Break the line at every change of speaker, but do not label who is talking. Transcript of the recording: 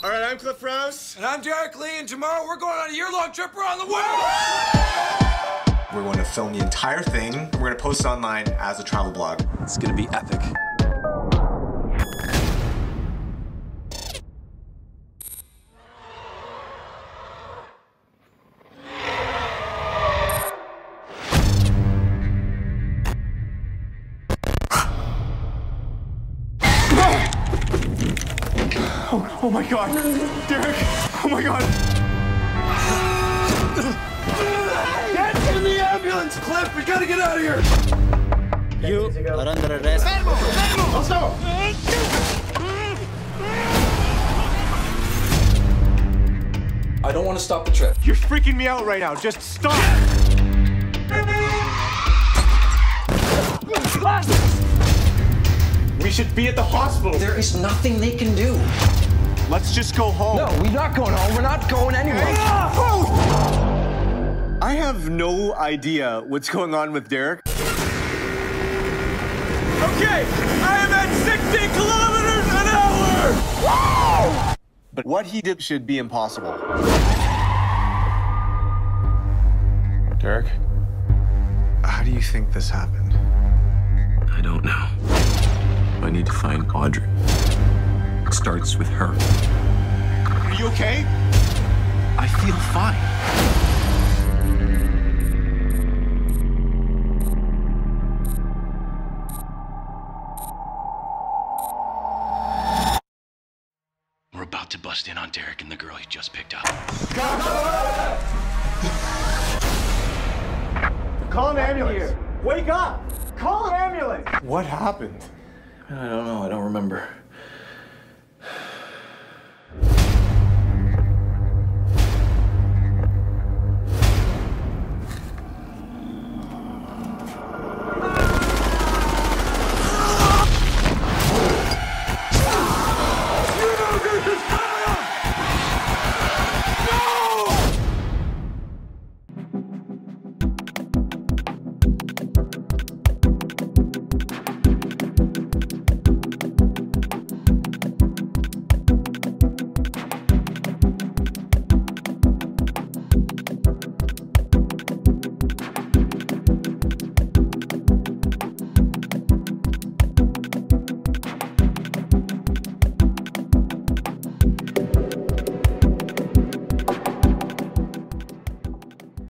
All right, I'm Clif Prowse.
And I'm Derek Lee, and tomorrow we're going on a year-long trip around the world!
We're going to film the entire thing. We're going to post it online as a travel blog.
It's gonna be epic.
Oh, oh my god. Derek. Oh my god.
Get in the ambulance, Clif! We gotta get out of here!
You are under arrest.
Let's go.
I don't want to stop the trip.
You're freaking me out right now. Just stop. We should be at the hospital.
There is nothing they can do.
Let's just go home.
No, we're not going home. We're not going anywhere.
Uh, I have no idea what's going on with Derek.
Okay, I am at 60 kilometers an hour!
But what he did should be impossible. Derek, how do you think this happened?
I don't know. I need to find Audrey. It starts with her.
Are you okay?
I feel fine.
We're about to bust in on Derek and the girl he just picked up.
Call an ambulance. Wake up! Call an ambulance! What happened?
I don't know. I don't remember.